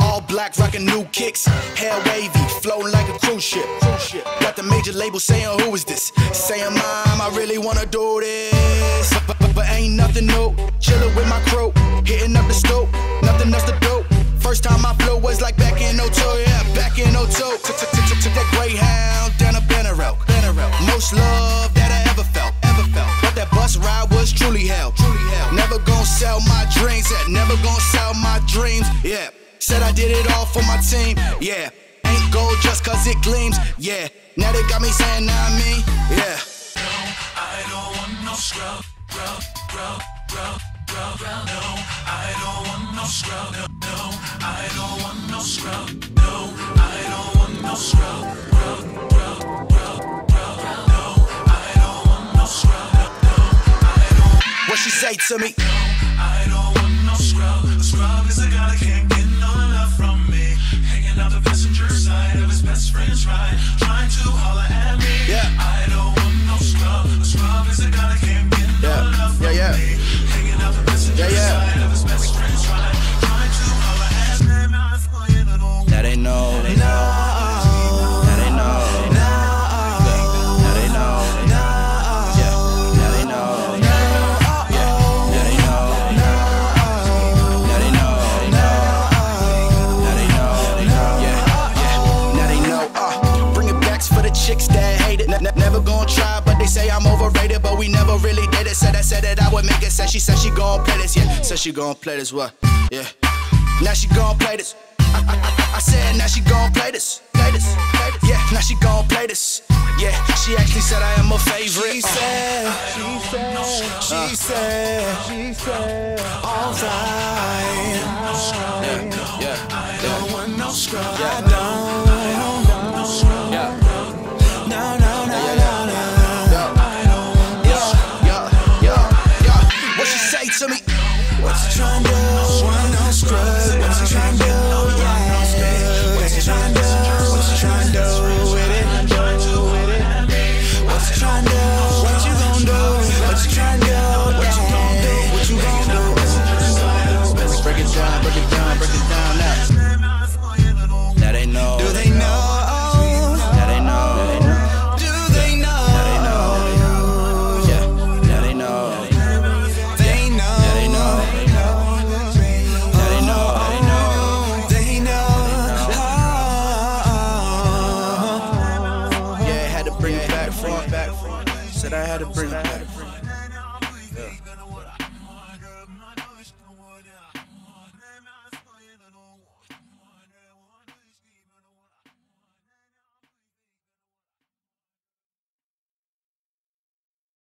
All black, rockin' new kicks, hair wavy, floating like a cruise ship. Got the major label saying, Who is this? Saying, Mom, I really wanna do this. But, but, but ain't nothing new. Chillin' with my crew, hitting up the stoop, nothing else to do. First time I flew was like back in 02, yeah, back in 02. Took, that Benadryl. Most love that I ever felt, ever felt. But that bus ride was truly hell, truly hell. Never gonna sell my dreams, yeah, never gonna sell my dreams, yeah. Said I did it all for my team, yeah. Ain't gold just cause it gleams, yeah. Now they got me saying, nah, me, yeah. I don't want no scrub, grub, grub. No, I don't want no scrub. No, no, I don't want no scrub. No, I don't want no scrub. Grub, she say to me? I don't want no scrub. A scrub is a guy that can't get no love from me. Hanging out the passenger side of his best friend's ride, trying to holler at me. Yeah. I don't want no scrub. A scrub is a guy that can't get no Yeah. love from Yeah, yeah. me. Hanging out the passenger Yeah, yeah. side of his best friend's ride, trying to holler at me. Now they know, now they know, chicks that hate it. Ne- ne- never gonna try, but they say I'm overrated, but we never really did it. Said I said that I would make it. Said she said she gon' play this, yeah. Said she gon' play this, what? Yeah. Now she gon' play this. I, I, I- I said now she gon' play this, play this, play this. Yeah, now she gon' play this. Yeah, she actually said I am her favorite. She said, she said, she said, she said, alright. Yeah, yeah, yeah. want no scrub. Yeah. Yeah. Bring it back, back. Said I had to bring it back.